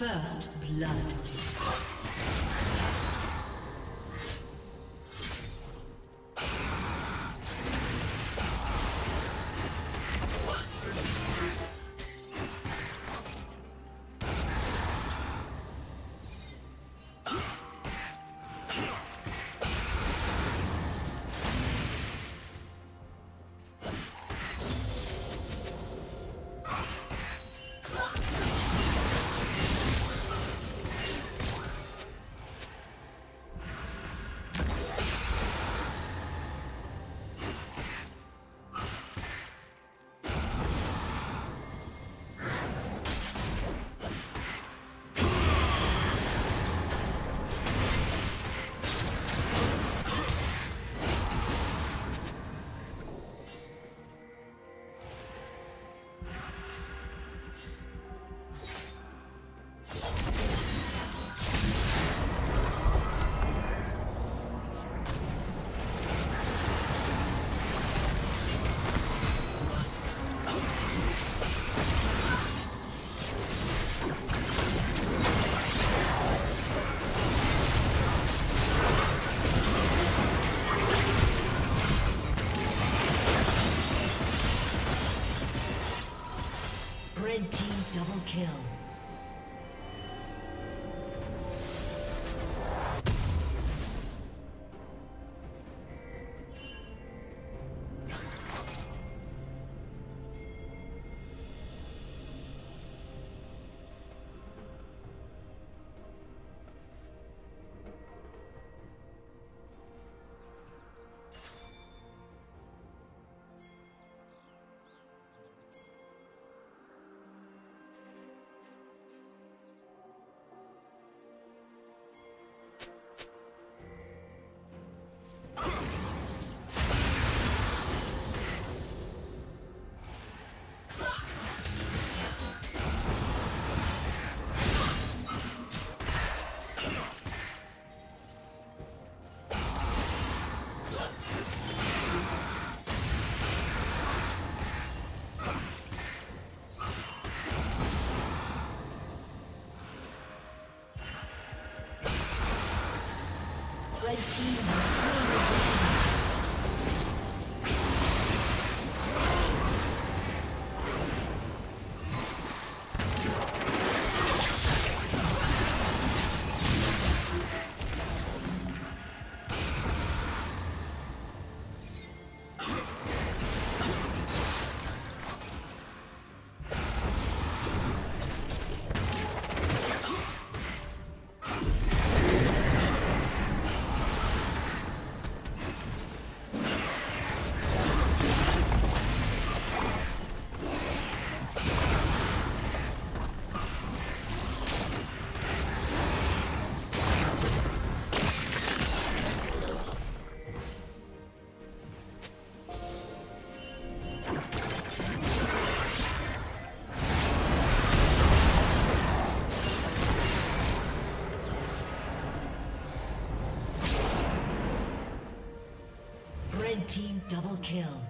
First blood. Double kill.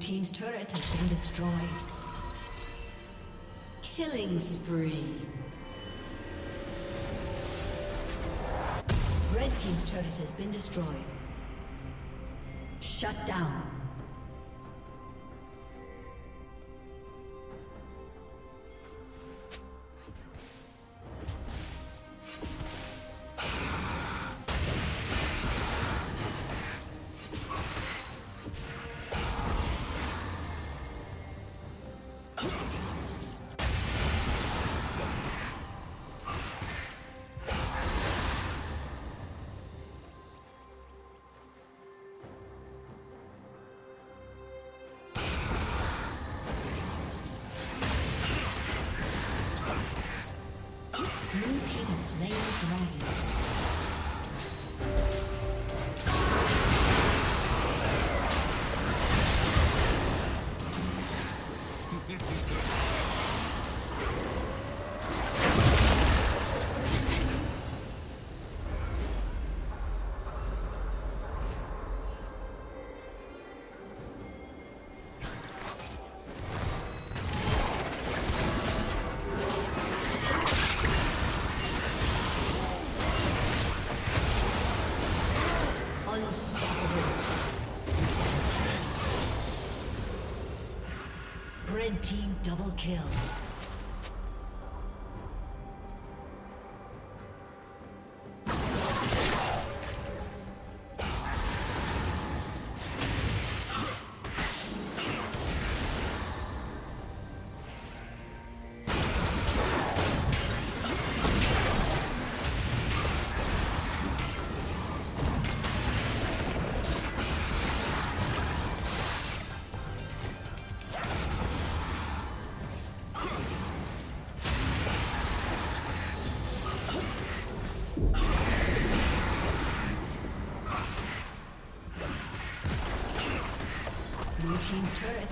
Team's turret has been destroyed. Killing spree. Red team's turret has been destroyed. Shut down. Red team double kill.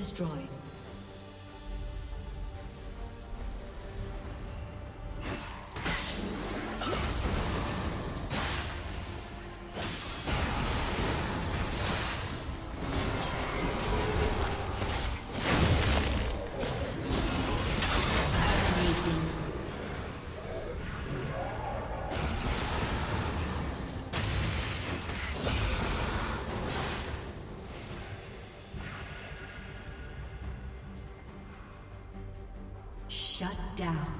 Destroyed. Shut down.